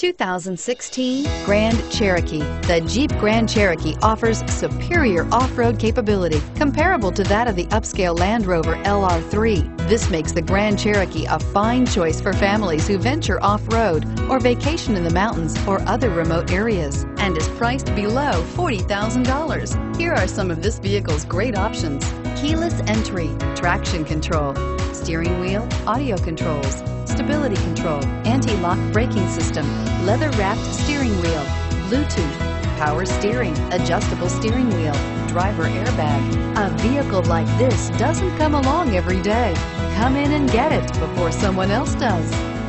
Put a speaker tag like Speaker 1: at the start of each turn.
Speaker 1: 2016 Grand Cherokee. The Jeep Grand Cherokee offers superior off-road capability comparable to that of the upscale Land Rover LR3. This makes the Grand Cherokee a fine choice for families who venture off-road or vacation in the mountains or other remote areas and is priced below $40,000. Here are some of this vehicle's great options. Keyless entry, traction control, steering wheel, audio controls, stability control, anti-lock braking system, leather-wrapped steering wheel, Bluetooth, power steering, adjustable steering wheel, driver airbag. A vehicle like this doesn't come along every day. Come in and get it before someone else does.